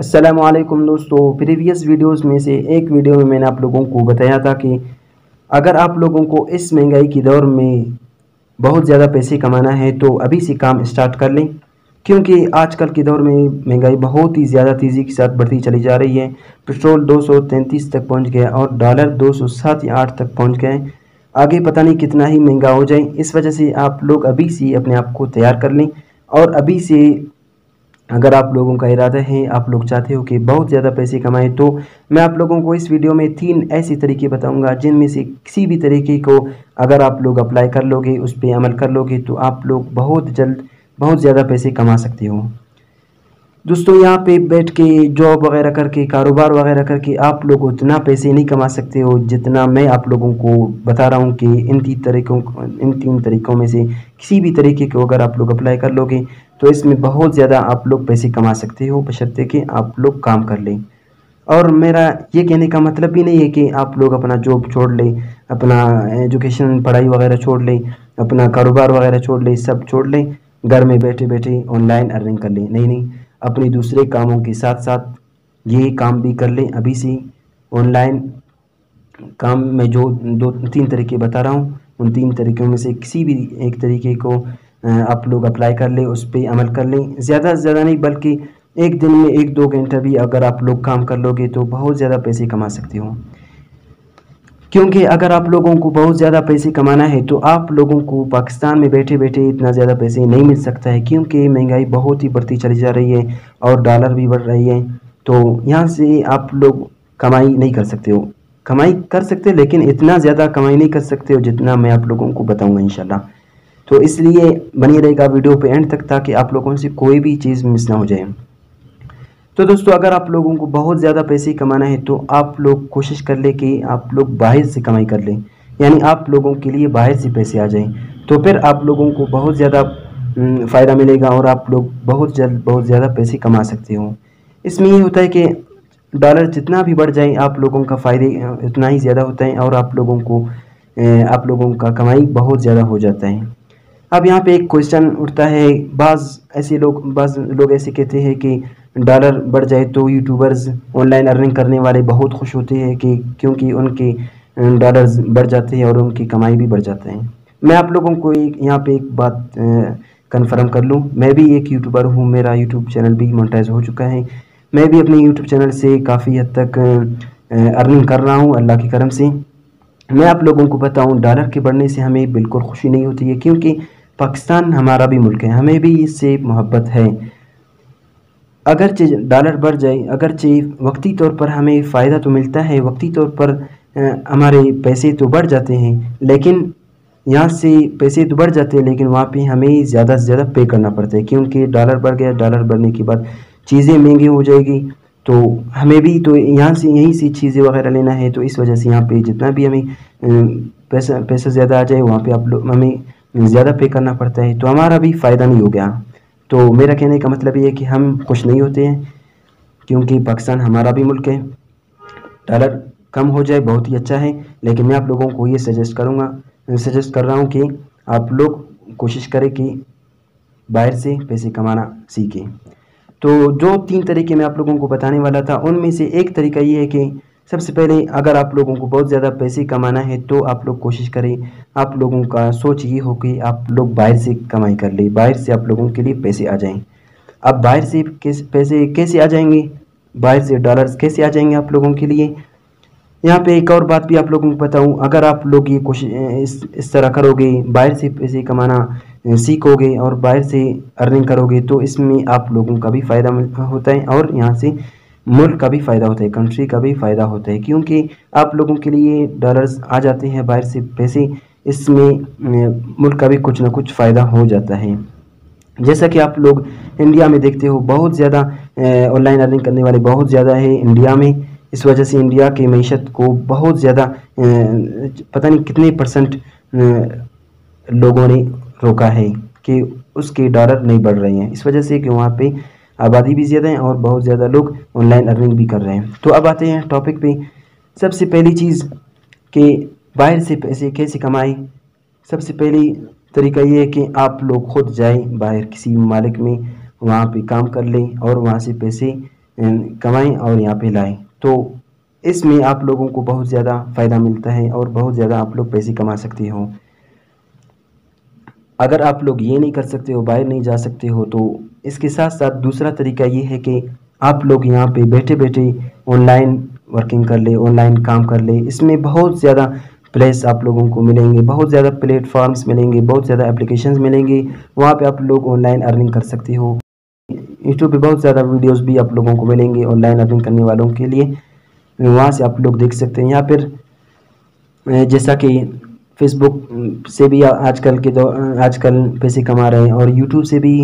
असलकुम दोस्तों previous videos में से एक वीडियो में मैंने आप लोगों को बताया था कि अगर आप लोगों को इस महँगाई के दौर में बहुत ज़्यादा पैसे कमाना है तो अभी से काम स्टार्ट कर लें। क्योंकि आजकल के दौर में महँगाई बहुत ही ज़्यादा तेज़ी के साथ बढ़ती चली जा रही है। पेट्रोल दो सौ तैंतीस तक पहुँच गया और डॉलर दो सात या आठ तक पहुँच गए। आगे पता नहीं कितना ही महँगा हो जाए, इस वजह से आप लोग अभी से अपने आप को तैयार कर लें और अभी से अगर आप लोगों का इरादा है, आप लोग चाहते हो कि बहुत ज़्यादा पैसे कमाएँ तो मैं आप लोगों को इस वीडियो में तीन ऐसे तरीके बताऊँगा, जिनमें से किसी भी तरीके को अगर आप लोग अप्लाई कर लोगे, उस पर अमल कर लोगे तो आप लोग बहुत जल्द बहुत ज़्यादा पैसे कमा सकते हो। दोस्तों, यहाँ पे बैठ के जॉब वगैरह करके, कारोबार वगैरह करके आप लोग उतना पैसे नहीं कमा सकते हो जितना मैं आप लोगों को बता रहा हूँ कि इन तीन तरीक़ों, इन तीन तरीक़ों में से किसी भी तरीके को अगर आप लोग अप्लाई कर लोगे तो इसमें बहुत ज़्यादा आप लोग पैसे कमा सकते हो, बशर्ते कि आप लोग काम कर लें। और मेरा ये कहने का मतलब भी नहीं है कि आप लोग अपना जॉब छोड़ लें, अपना एजुकेशन पढ़ाई वगैरह छोड़ लें, अपना कारोबार वगैरह छोड़ लें, सब छोड़ लें, घर में बैठे बैठे ऑनलाइन अर्निंग कर लें। नहीं नहीं। अपने दूसरे कामों के साथ साथ ये काम भी कर लें। अभी से ऑनलाइन काम में जो दो, तीन तरीके बता रहा हूँ, उन तीन तरीक़ों में से किसी भी एक तरीके को आप लोग अप्लाई कर लें, उस पर अमल कर लें। ज़्यादा से ज़्यादा नहीं, बल्कि एक दिन में एक, दो घंटा भी अगर आप लोग काम कर लोगे तो बहुत ज़्यादा पैसे कमा सकते हो। क्योंकि अगर आप लोगों को बहुत ज़्यादा पैसे कमाना है तो आप लोगों को पाकिस्तान में बैठे बैठे इतना ज़्यादा पैसे नहीं मिल सकता है, क्योंकि महँगाई बहुत ही बढ़ती चली जा रही है और डॉलर भी बढ़ रही है। तो यहाँ से आप लोग कमाई नहीं कर सकते हो। कमाई कर सकते लेकिन इतना ज़्यादा कमाई नहीं कर सकते हो जितना मैं आप लोगों को बताऊँगा इन तो इसलिए बनी रहेगा वीडियो पे एंड तक, ताकि आप लोगों से कोई भी चीज़ मिस ना हो जाए। तो दोस्तों, अगर आप लोगों को बहुत ज़्यादा पैसे कमाना है तो आप लोग कोशिश कर ले कि आप लोग बाहर से कमाई कर लें। यानी आप लोगों के लिए बाहर से पैसे आ जाएँ। तो फिर आप लोगों को बहुत ज़्यादा फ़ायदा मिलेगा और आप लोग बहुत जल्द, बहुत ज़्यादा पैसे कमा सकते हो। इसमें ये होता है कि डॉलर जितना भी बढ़ जाए, आप लोगों का फ़ायदे उतना ही ज़्यादा होता है और आप लोगों को आप लोगों का कमाई बहुत ज़्यादा हो जाता है। अब यहाँ पे एक क्वेश्चन उठता है। बाज़ ऐसे लोग, बाज़ लोग ऐसे कहते हैं कि डॉलर बढ़ जाए तो यूट्यूबर्स ऑनलाइन अर्निंग करने वाले बहुत खुश होते हैं कि, क्योंकि उनके डॉलर्स बढ़ जाते हैं और उनकी कमाई भी बढ़ जाते हैं। मैं आप लोगों को एक, यहाँ पे एक बात कंफर्म कर लूँ। मैं भी एक यूट्यूबर हूँ, मेरा यूट्यूब चैनल भी मोनेटाइज हो चुका है। मैं भी अपने यूट्यूब चैनल से काफ़ी हद तक अर्निंग कर रहा हूँ, अल्लाह के करम से। मैं आप लोगों को बताऊँ डॉलर के बढ़ने से हमें बिल्कुल खुशी नहीं होती है, क्योंकि पाकिस्तान हमारा भी मुल्क है, हमें भी इससे मोहब्बत है। अगरचे डॉलर बढ़ जाए अगरचे वक्ती तौर पर हमें फ़ायदा तो मिलता है, वक्ती तौर पर हमारे पैसे तो बढ़ जाते हैं, लेकिन यहाँ से पैसे तो बढ़ जाते हैं, लेकिन वहाँ पे हमें ज़्यादा से ज़्यादा पे करना पड़ता है, क्योंकि डॉलर बढ़ गया डॉलर बढ़ने के बाद चीज़ें महँगी हो जाएगी तो हमें भी तो यहाँ से यहीं से चीज़ें वगैरह लेना है तो इस वजह से यहाँ पे जितना भी हमें पैसा पैसा ज़्यादा आ जाए, वहाँ पे आप लोग हमें ज़्यादा पे करना पड़ता है तो हमारा भी फ़ायदा नहीं हो गया। तो मेरा कहने का मतलब ये है कि हम खुश नहीं होते हैं, क्योंकि पाकिस्तान हमारा भी मुल्क है। डॉलर कम हो जाए बहुत ही अच्छा है, लेकिन मैं आप लोगों को ये सजेस्ट करूँगा सजेस्ट कर रहा हूँ कि आप लोग कोशिश करें कि बाहर से पैसे कमाना सीखें। तो जो तीन तरीके मैं आप लोगों को बताने वाला था, उनमें से एक तरीका ये है कि सबसे पहले अगर आप लोगों को बहुत ज़्यादा पैसे कमाना है तो आप लोग कोशिश करें, आप लोगों का सोच ये हो कि आप लोग बाहर से कमाई कर ले, बाहर से आप लोगों के लिए पैसे आ जाएँ। अब बाहर से कैसे, पैसे कैसे आ जाएँगे? बाहर से डॉलर्स कैसे आ जाएँगे आप लोगों के लिए? यहाँ पे एक और बात भी आप लोगों को बताऊँ, अगर आप लोग ये कोशिश इस इस तरह करोगे, बाहर से पैसे कमाना सीखोगे और बाहर से अर्निंग करोगे तो इसमें आप लोगों का भी फ़ायदा होता है और यहाँ से मुल्क का भी फ़ायदा होता है कंट्री का भी फ़ायदा होता है, क्योंकि आप लोगों के लिए डॉलर्स आ जाते हैं, बाहर से पैसे, इसमें मुल्क का भी कुछ ना कुछ फ़ायदा हो जाता है। जैसा कि आप लोग इंडिया में देखते हो, बहुत ज़्यादा ऑनलाइन अर्निंग करने वाले बहुत ज़्यादा है इंडिया में। इस वजह से इंडिया की मीशत को बहुत ज़्यादा पता नहीं कितने परसेंट लोगों ने रोका है कि उसके डॉलर नहीं बढ़ रहे हैं। इस वजह से कि वहाँ पे आबादी भी ज़्यादा है और बहुत ज़्यादा लोग ऑनलाइन अर्निंग भी कर रहे हैं। तो अब आते हैं टॉपिक पे। सबसे पहली चीज़ कि बाहर से पैसे कैसे कमाएँ? सबसे पहली तरीका ये है कि आप लोग खुद जाएँ बाहर किसी मालिक में, वहाँ पे काम कर लें और वहाँ से पैसे कमाएँ और यहाँ पे लाएँ। तो इसमें आप लोगों को बहुत ज़्यादा फ़ायदा मिलता है और बहुत ज़्यादा आप लोग पैसे कमा सकते हो। अगर आप लोग ये नहीं कर सकते हो, बाहर नहीं जा सकते हो तो इसके साथ साथ दूसरा तरीका ये है कि आप लोग यहाँ पे बैठे बैठे ऑनलाइन वर्किंग कर ले ऑनलाइन काम कर ले। इसमें बहुत ज़्यादा प्लेस आप लोगों को मिलेंगे, बहुत ज़्यादा प्लेटफॉर्म्स मिलेंगे, बहुत ज़्यादा एप्लीकेशंस मिलेंगे, वहाँ पे आप लोग ऑनलाइन अर्निंग कर सकते हो। यूट्यूब पे बहुत ज़्यादा वीडियोस भी आप लोगों को मिलेंगे ऑनलाइन अर्निंग करने वालों के लिए। वहाँ से आप लोग देख सकते हैं। या फिर जैसा कि फेसबुक से भी आजकल के दो, आजकल पैसे कमा रहे हैं और यूट्यूब से भी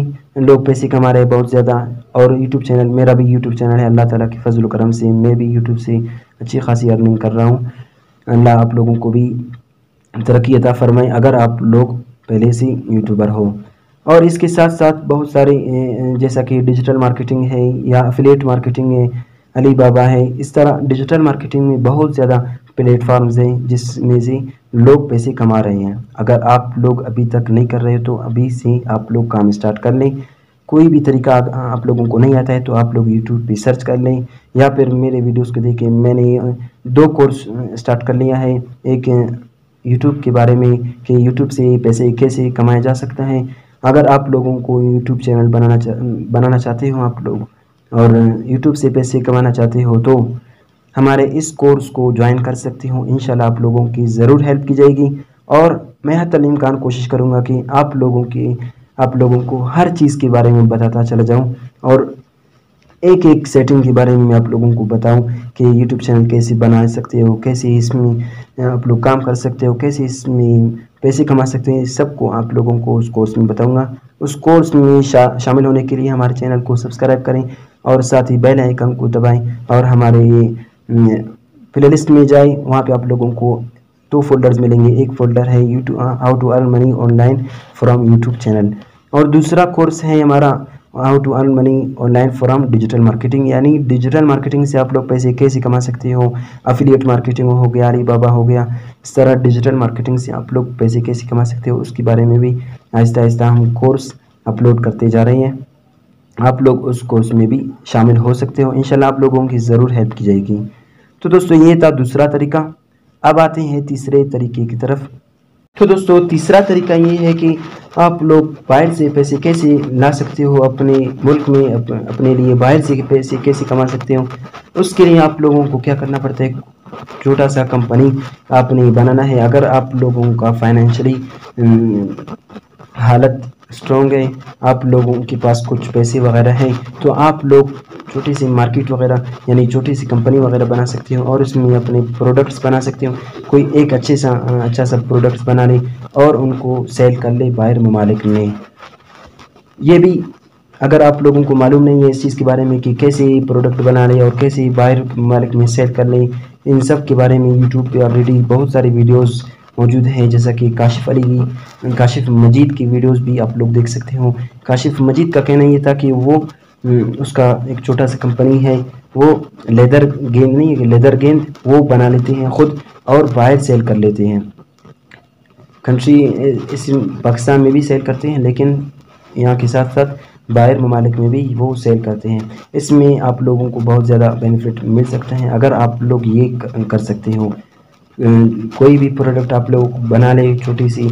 लोग पैसे कमा रहे हैं बहुत ज़्यादा। और यूट्यूब चैनल मेरा भी यूट्यूब चैनल है, अल्लाह ताला के फजल करम से मैं भी यूट्यूब से अच्छी खासी अर्निंग कर रहा हूँ। अल्लाह आप लोगों को भी तरक्की अता फरमाए, अगर आप लोग पहले से यूट्यूबर हो। और इसके साथ साथ बहुत सारे जैसा कि डिजिटल मार्केटिंग है या अफिलेट मार्केटिंग है अली बाबा है, इस तरह डिजिटल मार्केटिंग में बहुत ज़्यादा प्लेटफॉर्म्स हैं जिसमें से लोग पैसे कमा रहे हैं। अगर आप लोग अभी तक नहीं कर रहे तो अभी से आप लोग काम स्टार्ट कर लें। कोई भी तरीका आप लोगों को नहीं आता है तो आप लोग यूट्यूब पे सर्च कर लें या फिर मेरे वीडियोस को देखें। मैंने दो कोर्स स्टार्ट कर लिया है। एक यूट्यूब के बारे में कि यूट्यूब से पैसे कैसे कमाया जा सकता है। अगर आप लोगों को यूट्यूब चैनल बनाना चा, बनाना चाहते हो आप लोग और यूट्यूब से पैसे कमाना चाहते हो तो हमारे इस कोर्स को ज्वाइन कर सकते हो। इन आप लोगों की ज़रूर हेल्प की जाएगी। और मैं हर तलीम कान कोशिश करूँगा कि आप लोगों की आप लोगों को हर चीज़ के बारे में बताता चला जाऊँ और एक एक सेटिंग के बारे में मैं आप लोगों को बताऊँ कि यूट्यूब चैनल कैसे बना सकते हो कैसे इसमें आप लोग काम कर सकते हो कैसे इसमें पैसे कमा सकते हैं सबको आप लोगों को उस कोर्स में बताऊँगा। उस कोर्स में शा, शामिल होने के लिए हमारे चैनल को सब्सक्राइब करें और साथ ही बेल आइकन को दबाएँ और हमारे प्ले लिस्ट में जाए, वहाँ पे आप लोगों को दो फोल्डर्स मिलेंगे। एक फोल्डर है YouTube how to earn money online from YouTube channel और दूसरा कोर्स है हमारा how to earn money online from digital marketing यानी डिजिटल मार्केटिंग से आप लोग पैसे कैसे कमा सकते हो? अफिलिएट मार्केटिंग हो गया अली बाबा हो गया, इस तरह डिजिटल मार्केटिंग से आप लोग पैसे कैसे कमा सकते हो? उसके बारे में भी आहिस्ता आहिस्ता हम कोर्स अपलोड करते जा रहे हैं। आप लोग उस कोर्स में भी शामिल हो सकते हो। इंशाल्लाह आप लोगों की ज़रूर हेल्प की जाएगी। तो दोस्तों ये था दूसरा तरीका। अब आते हैं तीसरे तरीके की तरफ़। तो दोस्तों तीसरा तरीका ये है कि आप लोग बाहर से पैसे कैसे ला सकते हो? अपने मुल्क में अप, अपने लिए बाहर से पैसे कैसे कमा सकते हो? उसके लिए आप लोगों को क्या करना पड़ता है? छोटा सा कंपनी आपने बनाना है। अगर आप लोगों का फाइनेंशियली हालत स्ट्रॉन्ग है, आप लोगों के पास कुछ पैसे वगैरह हैं तो आप लोग छोटी सी मार्केट वगैरह, यानी छोटी सी कंपनी वगैरह बना सकते हो और उसमें अपने प्रोडक्ट्स बना सकते हो। कोई एक अच्छे सा अच्छा सा प्रोडक्ट्स बना लें और उनको सेल कर ले बाहर ममालिक में ये भी अगर आप लोगों को मालूम नहीं है इस चीज़ के बारे में कि कैसे प्रोडक्ट बना लें और कैसे बाहर ममालिक में सेल कर लें, इन सब के बारे में यूट्यूब पे ऑलरेडी बहुत सारी वीडियोस मौजूद हैं। जैसा कि काशिफ अली की काशिफ मजीद की वीडियोस भी आप लोग देख सकते हो। काशिफ मजीद का कहना ये था कि वो हम्म, उसका एक छोटा सा कंपनी है। वो लेदर गेंद नहीं लेदर गेंद वो बना लेते हैं ख़ुद और बाहर सेल कर लेते हैं। कंट्री इस पाकिस्तान में भी सेल करते हैं लेकिन यहाँ के साथ साथ बाहर ममालिक में भी वो सेल करते हैं। इसमें आप लोगों को बहुत ज़्यादा बेनिफिट मिल सकता है अगर आप लोग ये कर सकते हो। कोई भी प्रोडक्ट आप लोग बना लें छोटी सी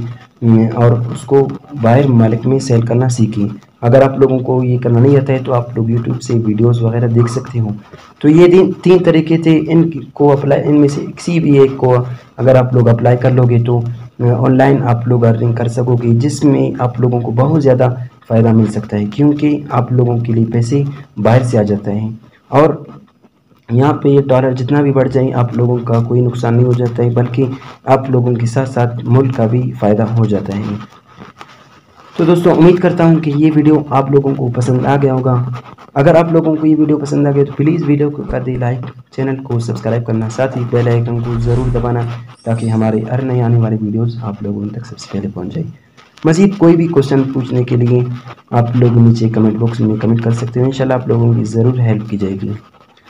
और उसको बाहर मालिक में सेल करना सीखें। अगर आप लोगों को ये करना नहीं आता है तो आप लोग यूट्यूब से वीडियोस वगैरह देख सकते हो। तो ये दिन तीन तरीके थे इनको अप्लाई इनमें से किसी भी एक को अगर आप लोग अप्लाई कर लोगे तो ऑनलाइन आप लोग अर्निंग कर सकोगे, जिसमें आप लोगों को बहुत ज़्यादा फ़ायदा मिल सकता है, क्योंकि आप लोगों के लिए पैसे बाहर से आ जाते हैं। और यहाँ पे ये डॉलर जितना भी बढ़ जाए, आप लोगों का कोई नुकसान नहीं हो जाता है, बल्कि आप लोगों के साथ साथ मुल्क का भी फ़ायदा हो जाता है। तो दोस्तों, उम्मीद करता हूँ कि ये वीडियो आप लोगों को पसंद आ गया होगा। अगर आप लोगों को ये वीडियो पसंद आ गया तो प्लीज़ वीडियो को कर दी लाइक चैनल को सब्सक्राइब करना, साथ ही बेल आइकन को ज़रूर दबाना, ताकि हमारे हर नए आने वाले वीडियोज़ आप लोगों तक सबसे पहले पहुँच जाए। मज़ीद कोई भी क्वेश्चन पूछने के लिए आप लोग नीचे कमेंट बॉक्स में कमेंट कर सकते हो। इंशाल्लाह आप लोगों की ज़रूर हेल्प की जाएगी।